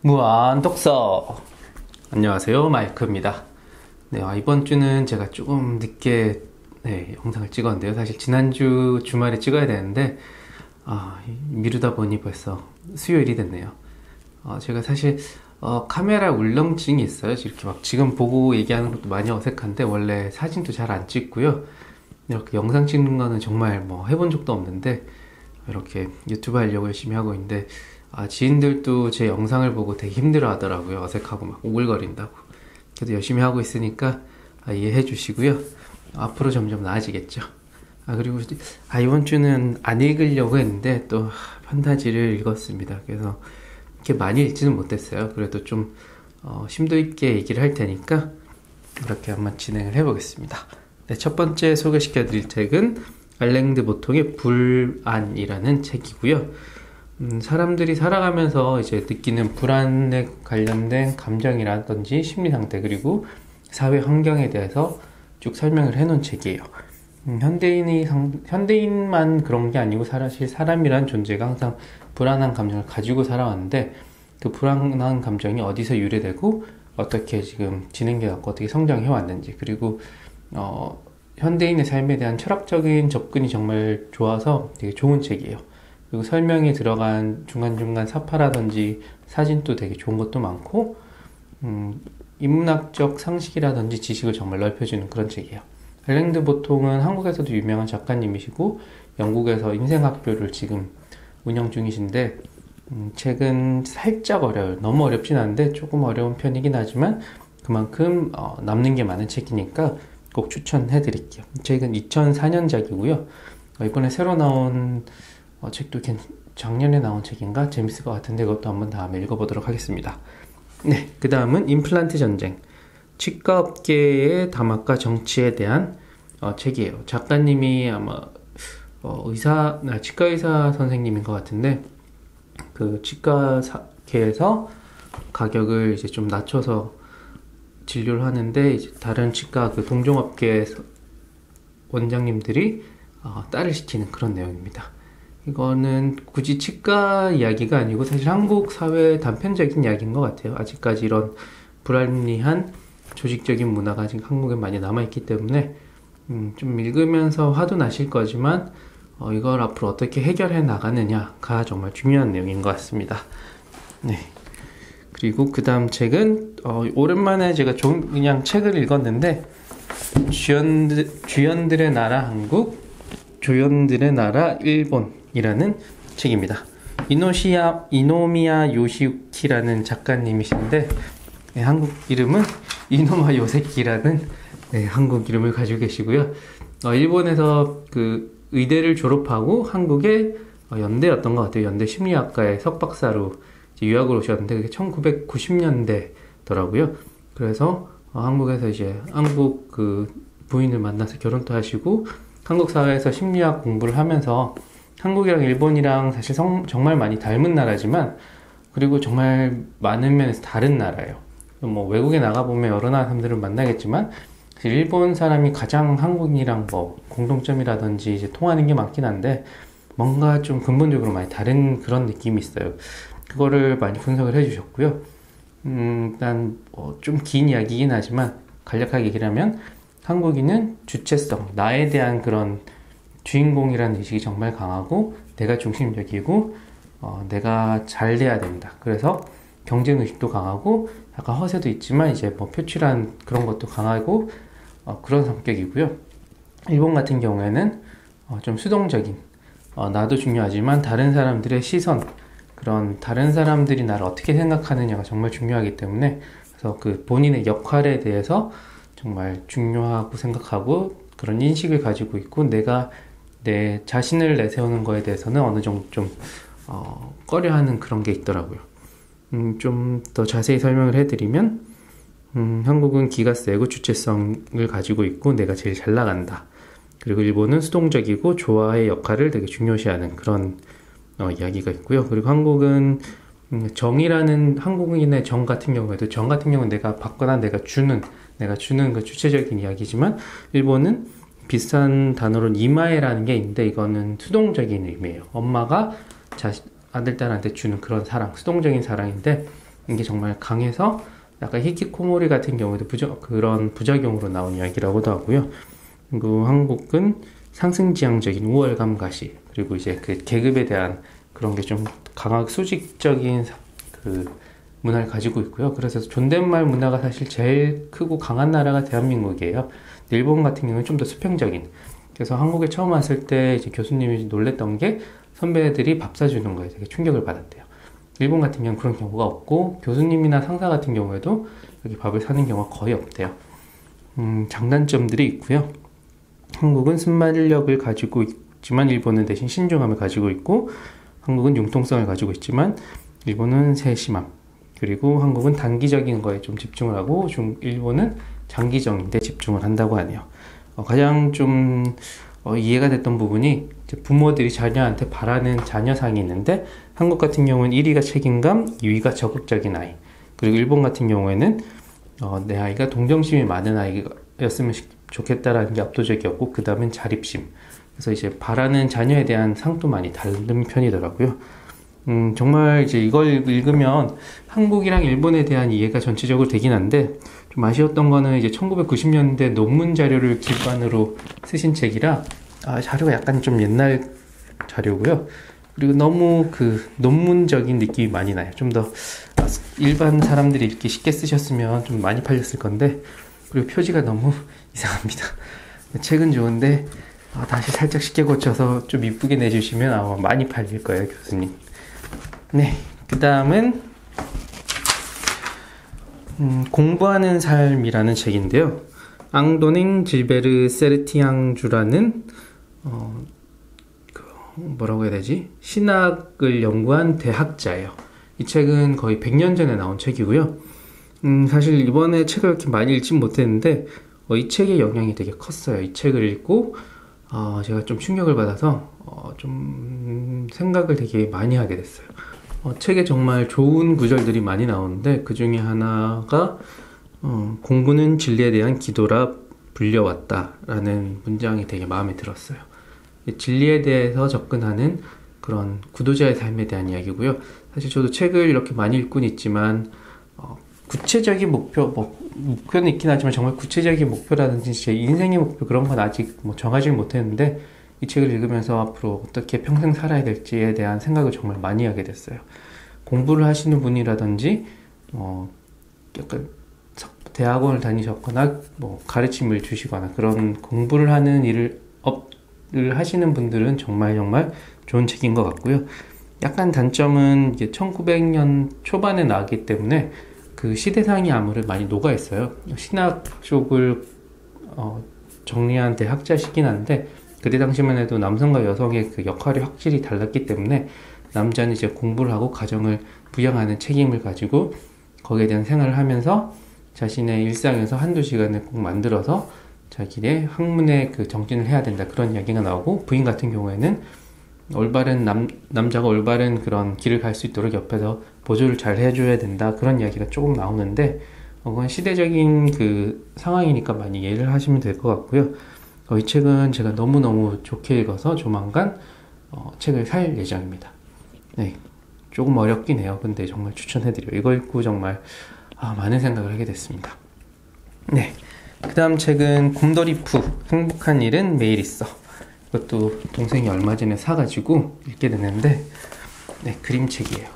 무한 독서. 안녕하세요 마이크입니다. 네, 아, 이번 주는 제가 조금 늦게 네, 영상을 찍었는데요. 사실 지난주 주말에 찍어야 되는데 아, 미루다 보니 벌써 수요일이 됐네요. 어, 제가 사실 어, 카메라 울렁증이 있어요. 이렇게 막 지금 보고 얘기하는 것도 많이 어색한데 원래 사진도 잘 안 찍고요. 이렇게 영상 찍는 거는 정말 뭐 해본 적도 없는데 이렇게 유튜브 하려고 열심히 하고 있는데 아, 지인들도 제 영상을 보고 되게 힘들어 하더라고요. 어색하고 막 오글거린다고. 그래도 열심히 하고 있으니까 아, 이해해 주시고요. 앞으로 점점 나아지겠죠. 아, 그리고 아, 이번 주는 안 읽으려고 했는데 또 판타지를 읽었습니다. 그래서 이렇게 많이 읽지는 못했어요. 그래도 좀 어, 심도 있게 얘기를 할 테니까 그렇게 한번 진행을 해보겠습니다. 네, 첫 번째 소개시켜 드릴 책은 알랭드 보통의 불안이라는 책이고요. 음, 사람들이 살아가면서 이제 느끼는 불안에 관련된 감정이라든지 심리 상태 그리고 사회 환경에 대해서 쭉 설명을 해놓은 책이에요. 음, 현대인이 상, 현대인만 그런 게 아니고 사실 사람이란 존재가 항상 불안한 감정을 가지고 살아왔는데 그 불안한 감정이 어디서 유래되고 어떻게 지금 진행돼갖고 어떻게 성장해 왔는지 그리고 어, 현대인의 삶에 대한 철학적인 접근이 정말 좋아서 되게 좋은 책이에요. 그리고 설명이 들어간 중간중간 사파라든지 사진도 되게 좋은 것도 많고 음, 인문학적 상식이라든지 지식을 정말 넓혀주는 그런 책이에요. 엘랭드 보통은 한국에서도 유명한 작가님이시고 영국에서 인생학교를 지금 운영 중이신데 음, 책은 살짝 어려워요. 너무 어렵진 않은데 조금 어려운 편이긴 하지만 그만큼 어, 남는 게 많은 책이니까 꼭 추천해 드릴게요. 책은 2004년작이고요. 어, 이번에 새로 나온 어, 책도 작년에 나온 책인가 재밌을 것 같은데 그것도 한번 다음에 읽어보도록 하겠습니다. 네, 그 다음은 임플란트 전쟁. 치과 업계의 담합과 정치에 대한 어, 책이에요. 작가님이 아마 어, 의사, 아, 치과 의사 선생님인 것 같은데 그 치과계에서 가격을 이제 좀 낮춰서 진료를 하는데 이제 다른 치과 그 동종업계 원장님들이 어, 딸을 시키는 그런 내용입니다. 이거는 굳이 치과 이야기가 아니고 사실 한국 사회 단편적인 이야기인 것 같아요. 아직까지 이런 불합리한 조직적인 문화가 아직 한국에 많이 남아있기 때문에 음, 좀 읽으면서 화도 나실 거지만 어, 이걸 앞으로 어떻게 해결해 나가느냐가 정말 중요한 내용인 것 같습니다. 네. 그리고 그 다음 책은 어, 오랜만에 제가 좀 그냥 책을 읽었는데 주연들, 주연들의 나라 한국, 조연들의 나라 일본 이라는 책입니다. 이노시야 이노미야 요시키라는 작가님이신데 네, 한국 이름은 이노마 요세키라는 네, 한국 이름을 가지고 계시고요. 어, 일본에서 그 의대를 졸업하고 한국의 어, 연대였던 것 같아요. 연대 심리학과의 석박사로 유학을 오셨는데 그게 1990년대더라고요. 그래서 어, 한국에서 이제 한국 그 부인을 만나서 결혼도 하시고 한국 사회에서 심리학 공부를 하면서 한국이랑 일본이랑 사실 성, 정말 많이 닮은 나라지만 그리고 정말 많은 면에서 다른 나라예요. 뭐 외국에 나가보면 여러 나라 사람들을 만나겠지만 일본 사람이 가장 한국이랑 뭐 공동점이라든지 이제 통하는 게 많긴 한데 뭔가 좀 근본적으로 많이 다른 그런 느낌이 있어요. 그거를 많이 분석을 해주셨고요. 음, 일단 뭐 좀 긴 이야기이긴 하지만 간략하게 얘기를 하면 한국인은 주체성, 나에 대한 그런 주인공이라는 의식이 정말 강하고 내가 중심적이고 어, 내가 잘 돼야 된다. 그래서 경쟁 의식도 강하고 약간 허세도 있지만 이제 뭐 표출한 그런 것도 강하고 어, 그런 성격이고요. 일본 같은 경우에는 어, 좀 수동적인 어, 나도 중요하지만 다른 사람들의 시선 그런 다른 사람들이 나를 어떻게 생각하느냐가 정말 중요하기 때문에 그래서 그 본인의 역할에 대해서 정말 중요하고 생각하고 그런 인식을 가지고 있고 내가 내 자신을 내세우는 거에 대해서는 어느 정도 좀 어, 꺼려하는 그런 게 있더라고요. 음, 좀 더 자세히 설명을 해드리면 음, 한국은 기가 세고 주체성을 가지고 있고 내가 제일 잘 나간다. 그리고 일본은 수동적이고 조화의 역할을 되게 중요시하는 그런 어, 이야기가 있고요. 그리고 한국은 음, 정이라는 한국인의 정 같은 경우에도 정 같은 경우는 내가 받거나 내가 주는 내가 주는 그 주체적인 이야기지만 일본은 비슷한 단어로 이마에라는 게 있는데 이거는 수동적인 의미예요. 엄마가 자식 아들 딸한테 주는 그런 사랑, 수동적인 사랑인데 게 정말 강해서 약간 히키코모리 같은 경우에도 부저, 그런 부작용으로 나온 이야기라고도 하고요. 그리고 한국은 상승지향적인 우월감 가시 그리고 이제 그 계급에 대한 그런 게 좀 강하게 수직적인 그 문화를 가지고 있고요. 그래서 존댓말 문화가 사실 제일 크고 강한 나라가 대한민국이에요. 일본 같은 경우는 좀 더 수평적인. 그래서 한국에 처음 왔을 때 이제 교수님이 놀랬던 게 선배들이 밥 사주는 거에 되게 충격을 받았대요. 일본 같은 경우는 그런 경우가 없고 교수님이나 상사 같은 경우에도 여기 밥을 사는 경우가 거의 없대요. 음, 장단점들이 있고요. 한국은 순발력을 가지고 있지만 일본은 대신 신중함을 가지고 있고 한국은 융통성을 가지고 있지만 일본은 세심함 그리고 한국은 단기적인 거에 좀 집중을 하고 중 일본은 장기적인데 집중을 한다고 하네요. 어, 가장 좀 어, 이해가 됐던 부분이 부모들이 자녀한테 바라는 자녀상이 있는데 한국 같은 경우는 1위가 책임감, 2위가 적극적인 아이. 그리고 일본 같은 경우에는 어, 내 아이가 동정심이 많은 아이였으면 좋겠다라는 게 압도적이었고 그 다음엔 자립심. 그래서 이제 바라는 자녀에 대한 상도 많이 다른 편이더라고요. 음, 정말 이제 이걸 읽으면 한국이랑 일본에 대한 이해가 전체적으로 되긴 한데 좀 아쉬웠던 거는 이제 1990년대 논문 자료를 기반으로 쓰신 책이라 아, 자료가 약간 좀 옛날 자료고요. 그리고 너무 그 논문적인 느낌이 많이 나요. 좀 더 일반 사람들이 이렇게 쉽게 쓰셨으면 좀 많이 팔렸을 건데 그리고 표지가 너무 이상합니다. 책은 좋은데 아, 다시 살짝 쉽게 고쳐서 좀 이쁘게 내주시면 아마 많이 팔릴 거예요, 교수님. 네, 그 다음은 음, 공부하는 삶이라는 책인데요. 앙도닝 질베르 세르티앙주라는 어, 그 뭐라고 해야 되지? 신학을 연구한 대학자예요. 이 책은 거의 100년 전에 나온 책이고요. 음, 사실 이번에 책을 이렇게 많이 읽진 못했는데 어, 이 책의 영향이 되게 컸어요. 이 책을 읽고 어, 제가 좀 충격을 받아서 어, 좀 생각을 되게 많이 하게 됐어요. 어, 책에 정말 좋은 구절들이 많이 나오는데 그 중에 하나가 어, 공부는 진리에 대한 기도라 불려왔다라는 문장이 되게 마음에 들었어요. 진리에 대해서 접근하는 그런 구도자의 삶에 대한 이야기고요. 사실 저도 책을 이렇게 많이 읽곤 있지만 어, 구체적인 목표, 뭐, 목표는 있긴 하지만 정말 구체적인 목표라든지 제 인생의 목표 그런 건 아직 뭐 정하지 못했는데 이 책을 읽으면서 앞으로 어떻게 평생 살아야 될지에 대한 생각을 정말 많이 하게 됐어요. 공부를 하시는 분이라든지 어, 약간 대학원을 다니셨거나 뭐 가르침을 주시거나 그런 공부를 하는 일을 업을 하시는 분들은 정말 정말 좋은 책인 것 같고요. 약간 단점은 이게 1900년 초반에 나왔기 때문에 그 시대상이 아무래도 많이 녹아 있어요. 신학 쪽을 어, 정리한 대학자시긴 한데 그때 당시만 해도 남성과 여성의 그 역할이 확실히 달랐기 때문에 남자는 이제 공부를 하고 가정을 부양하는 책임을 가지고 거기에 대한 생활을 하면서 자신의 일상에서 한두 시간을 꼭 만들어서 자기의 학문의 그 정진을 해야 된다 그런 이야기가 나오고 부인 같은 경우에는 올바른 남, 남자가 올바른 그런 길을 갈 수 있도록 옆에서 보조를 잘 해줘야 된다 그런 이야기가 조금 나오는데 어, 그건 시대적인 그 상황이니까 많이 이해를 하시면 될 것 같고요. 어, 이 책은 제가 너무너무 좋게 읽어서 조만간 어, 책을 살 예정입니다. 네. 조금 어렵긴 해요. 근데 정말 추천해드려요. 이거 읽고 정말 아, 많은 생각을 하게 됐습니다. 네. 그 다음 책은 곰돌이푸 행복한 일은 매일 있어. 이것도 동생이 얼마 전에 사가지고 읽게 됐는데 네, 그림책이에요.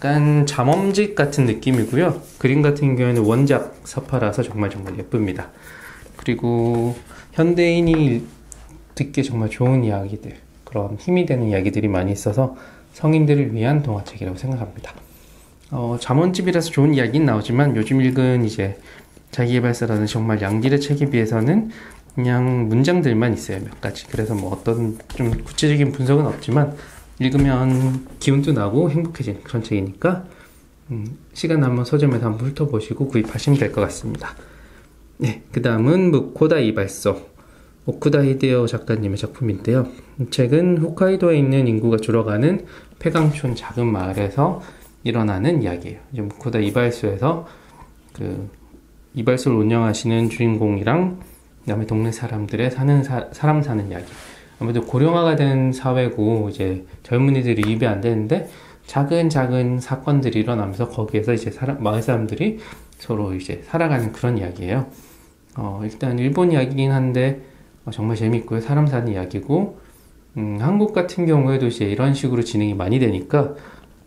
약간 잠엄집 같은 느낌이고요. 그림 같은 경우에는 원작 서파라서 정말 정말 예쁩니다. 그리고 현대인이 듣기 정말 좋은 이야기들, 그런 힘이 되는 이야기들이 많이 있어서 성인들을 위한 동화책이라고 생각합니다. 어, 잠원집이라서 좋은 이야기는 나오지만 요즘 읽은 이제 자기개발서라는 정말 양질의 책에 비해서는 그냥 문장들만 있어요 몇 가지 그래서 뭐 어떤 좀 구체적인 분석은 없지만 읽으면 기운도 나고 행복해지는 그런 책이니까 음, 시간 나면 서점에서 한번 훑어보시고 구입하시면 될 것 같습니다. 네, 그 다음은 무코다 이발소 오쿠다 히데오 작가님의 작품인데요. 이 책은 홋카이도에 있는 인구가 줄어가는 폐강촌 작은 마을에서 일어나는 이야기예요. 이제 무코다 이발소에서 그 이발소를 운영하시는 주인공이랑 그다음에 동네 사람들의 사는 사, 사람 사는 이야기. 아무래도 고령화가 된 사회고 이제 젊은이들이 입이 안 되는데 작은 작은 사건들이 일어나면서 거기에서 이제 사람, 마을 사람들이 서로 이제 살아가는 그런 이야기예요. 어, 일단 일본 이야기긴 한데 어, 정말 재밌고요. 사람 사는 이야기고 음, 한국 같은 경우에도 이제 이런 식으로 진행이 많이 되니까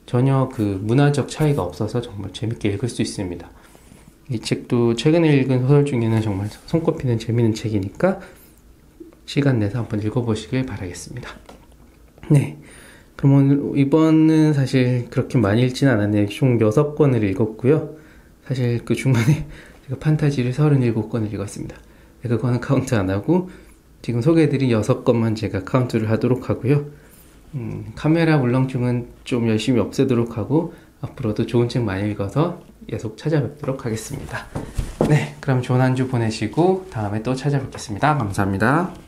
전혀 그 문화적 차이가 없어서 정말 재밌게 읽을 수 있습니다. 이 책도 최근에 읽은 소설 중에는 정말 손꼽히는 재밌는 책이니까 시간 내서 한번 읽어보시길 바라겠습니다. 네. 그럼 오늘 이번은 사실 그렇게 많이 읽진 않았네요. 총 6권을 읽었고요. 사실 그 중간에 제가 판타지를 37권을 읽었습니다. 네, 그거는 카운트 안 하고 지금 소개해드린 6권만 제가 카운트를 하도록 하고요. 음, 카메라 울렁증은 좀 열심히 없애도록 하고 앞으로도 좋은 책 많이 읽어서 계속 찾아뵙도록 하겠습니다. 네, 그럼 좋은 한 주 보내시고 다음에 또 찾아뵙겠습니다. 감사합니다.